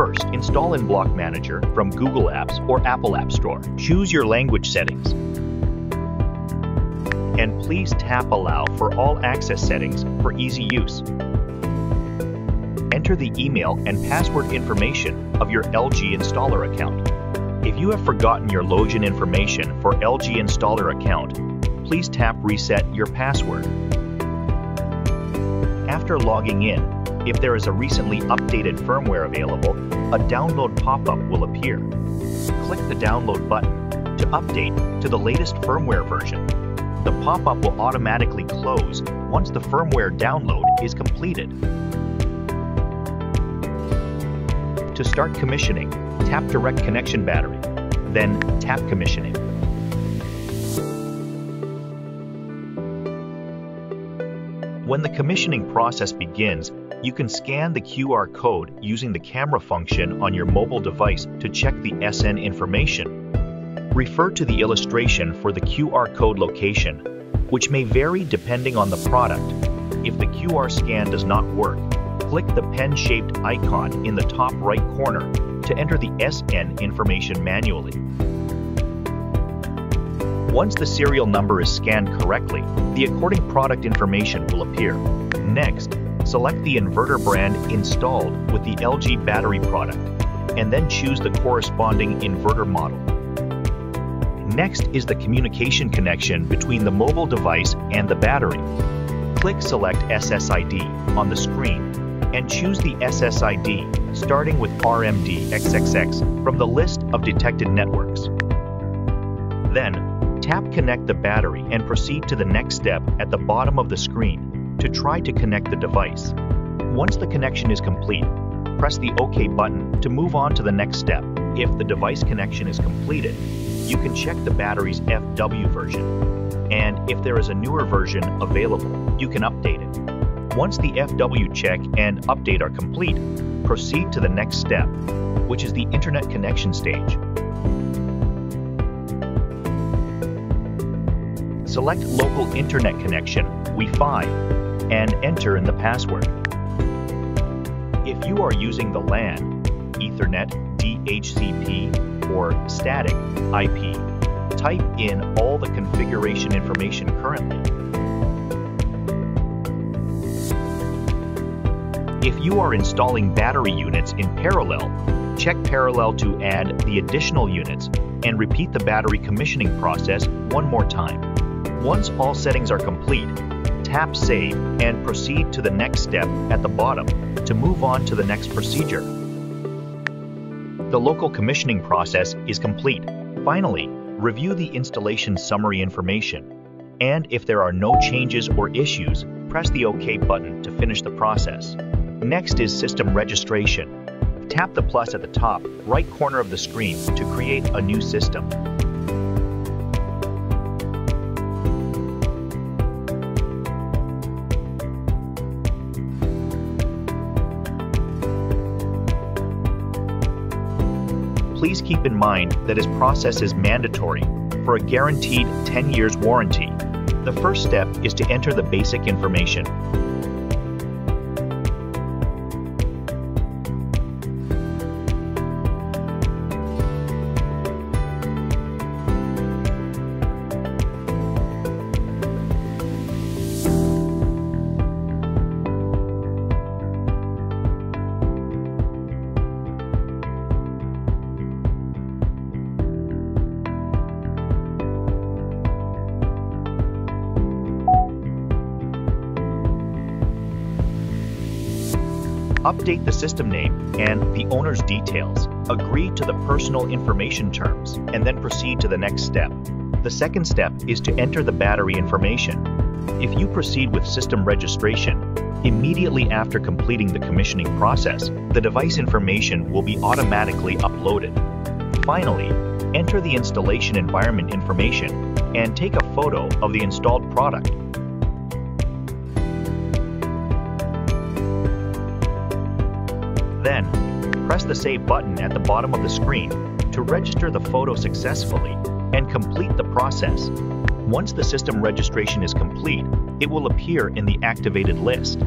First, install Enblock Manager from Google Apps or Apple App Store. Choose your language settings. And please tap Allow for all access settings for easy use. Enter the email and password information of your LG installer account. If you have forgotten your login information for LG installer account, please tap Reset your password. After logging in, if there is a recently updated firmware available, a download pop-up will appear. Click the download button to update to the latest firmware version. The pop-up will automatically close once the firmware download is completed. To start commissioning, tap Direct Connection Battery, then tap Commissioning. When the commissioning process begins, you can scan the QR code using the camera function on your mobile device to check the SN information. Refer to the illustration for the QR code location, which may vary depending on the product. If the QR scan does not work, click the pen-shaped icon in the top right corner to enter the SN information manually. Once the serial number is scanned correctly, the according product information will appear. Next, select the inverter brand installed with the LG battery product, and then choose the corresponding inverter model. Next is the communication connection between the mobile device and the battery. Click Select SSID on the screen and choose the SSID starting with RMD XXX from the list of detected networks. Then, tap Connect the battery and proceed to the next step at the bottom of the screen to try to connect the device. Once the connection is complete, press the OK button to move on to the next step. If the device connection is completed, you can check the battery's FW version. And if there is a newer version available, you can update it. Once the FW check and update are complete, proceed to the next step, which is the internet connection stage. Select local internet connection, Wi-Fi, and enter in the password. If you are using the LAN, Ethernet, DHCP, or static IP, type in all the configuration information currently. If you are installing battery units in parallel, check parallel to add the additional units and repeat the battery commissioning process one more time. Once all settings are complete, tap Save and proceed to the next step at the bottom to move on to the next procedure. The local commissioning process is complete. Finally, review the installation summary information. And if there are no changes or issues, press the OK button to finish the process. Next is system registration. Tap the plus at the top right corner of the screen to create a new system. Please keep in mind that this process is mandatory for a guaranteed 10 years warranty. The first step is to enter the basic information. Update the system name and the owner's details, agree to the personal information terms, and then proceed to the next step. The second step is to enter the battery information. If you proceed with system registration, immediately after completing the commissioning process, the device information will be automatically uploaded. Finally, enter the installation environment information and take a photo of the installed product the Save button at the bottom of the screen to register the photo successfully and complete the process. Once the system registration is complete, it will appear in the activated list.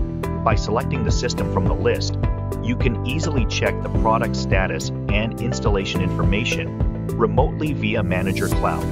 By selecting the system from the list, You can easily check the product status and installation information remotely via Manager Cloud.